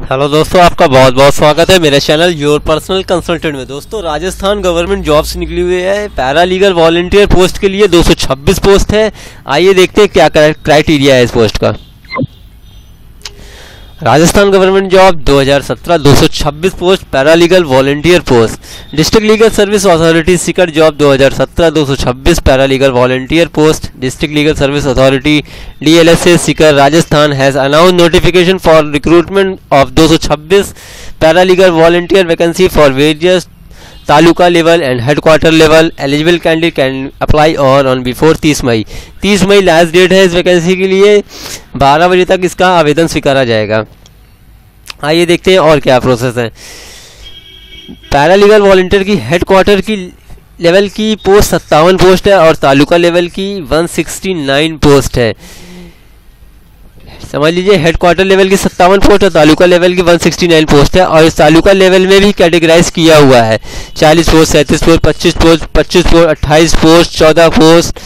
Hello दोस्तों, आपका बहुत बहुत स्वागत है मेरे चैनल योर पर्सनल कंसल्टेंट में। दोस्तों, राजस्थान गवर्नमेंट जॉब्स निकली हुई है। पैरा लीगल वॉल्टियर पोस्ट के लिए 226 पोस्ट है। आइए देखते हैं क्या क्राइटेरिया है इस पोस्ट का। Rajasthan government job 2017 226 post paralegal volunteer post district legal service authority Sikar job 2017 226 paralegal volunteer post district legal service authority DLSA Sikar Rajasthan has announce notification for recruitment of 226 paralegal volunteer vacancy for various taluka level and headquarter level eligible candidate can apply or on before 30 May. 30 मई last date है इस vacancy के लिए। 12 बजे तक इसका आवेदन स्वीकारा जाएगा। आइए देखते हैं और क्या प्रोसेस है। पैरालीगल वॉल्टियर की हेडक्वार्टर की लेवल की पोस्ट सत्तावन पोस्ट है और तालुका लेवल की 169 पोस्ट है। समझ लीजिए हेडक्वार्टर लेवल की सत्तावन पोस्ट और तालुका लेवल की 169 पोस्ट है और इस तालुका लेवल में भी कैटेगराइज किया हुआ है। 40 पोस्ट सैंतीस post 25 post 25 post 28 post 14 post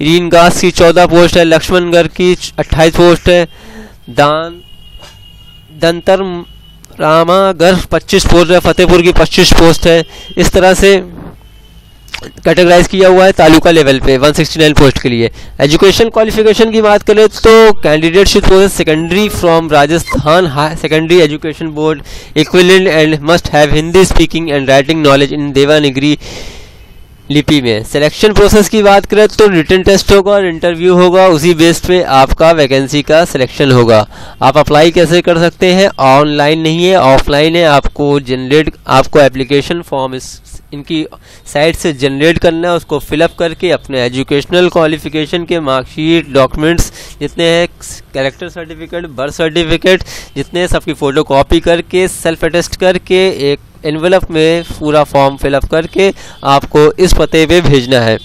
रीनगास की 14 पोस्ट है, लक्ष्मणगढ़ की 28 पोस्ट है, दान दंतर रामागढ़ 25 पोस्ट है, फतेहपुर की 25 पोस्ट है। इस तरह से कैटेगराइज किया हुआ है तालुका लेवल पे 169 पोस्ट के लिए। एजुकेशन क्वालिफिकेशन की बात करें तो candidate should possess secondary from Rajasthan secondary education board equivalent and must have Hindi speaking and writing knowledge in Devanagari लिपि में। सिलेक्शन प्रोसेस की बात करें तो रिटर्न टेस्ट होगा और इंटरव्यू होगा, उसी बेस पे आपका वैकेंसी का सिलेक्शन होगा। आप अप्लाई कैसे कर सकते हैं? ऑनलाइन नहीं है ऑफलाइन है। आपको जनरेट आपको एप्लीकेशन फॉर्म इस इनकी साइट से जनरेट करना है, उसको फिलअप करके अपने एजुकेशनल क्वालिफिकेशन के मार्कशीट, डॉक्यूमेंट्स जितने हैं, कैरेक्टर सर्टिफिकेट, बर्थ सर्टिफिकेट जितने सबकी फ़ोटो कॉपी करके, सेल्फ अटेस्ट करके, एक एनवलप में पूरा फॉर्म फिलअप करके आपको इस पते पे भेजना है।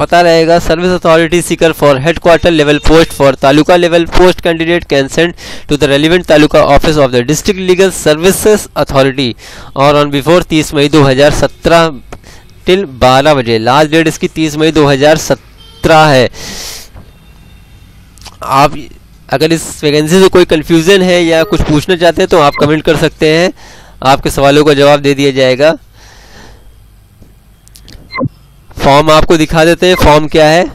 पता रहेगा service authority Sikar for headquarter level post for taluka level post candidate can send to the relevant taluka office of the district legal services authority or on before 30 May 2017 till 12 बजे लास्ट डेट इसकी 30 मई 2017 है। आप अगर इस vacancy से कोई confusion है या कुछ पूछना चाहते हैं तो आप कमेंट कर सकते हैं। आपके सवालों का जवाब दे दिया जाएगा। फॉर्म आपको दिखा देते हैं, फॉर्म क्या है।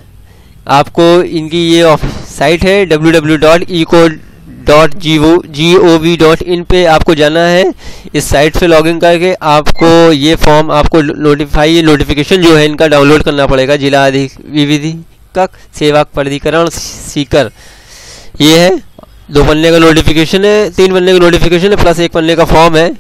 आपको इनकी ये साइट है www.eco.gov.in पे आपको जाना है। इस साइट से लॉगिन करके आपको ये फॉर्म आपको नोटिफाई नोटिफिकेशन जो है इनका डाउनलोड करना पड़ेगा, जिला विधिक सेवा प्राधिकरण सीकर। ये है, दो बनने का नोटिफिकेशन है, तीन बनने का नोटिफिकेशन है, प्लस एक बनने का फॉर्म है।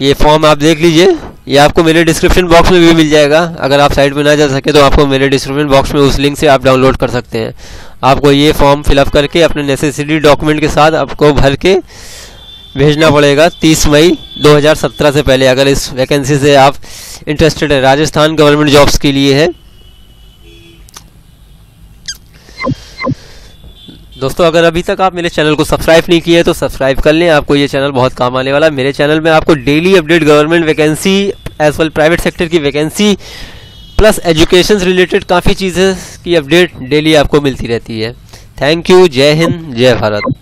ये फॉर्म आप देख लीजिए। ये आपको मेरे डिस्क्रिप्शन बॉक्स में भी मिल जाएगा। अगर आप साइट में ना जा सके तो आपको मेरे डिस्क्रिप्शन बॉक्स में उस लिंक से आप डाउनलोड कर सकते हैं। आपको ये फॉर्म फिलअप करके अपने नेसेसरी डॉक्यूमेंट के साथ आपको भर के भेजना पड़ेगा 30 मई 2017 से पहले। अगर इस वैकेंसी से आप इंटरेस्टेड हैं, राजस्थान गवर्नमेंट जॉब्स के लिए है दोस्तों, अगर अभी तक आप मेरे चैनल को सब्सक्राइब नहीं किए तो सब्सक्राइब कर लें। आपको ये चैनल बहुत काम आने वाला है। मेरे चैनल में आपको daily update government vacancy as well private sector की वैकेंसी प्लस एजुकेशन रिलेटेड काफ़ी चीज़ें की अपडेट डेली आपको मिलती रहती है। थैंक यू जय हिंद, जय भारत।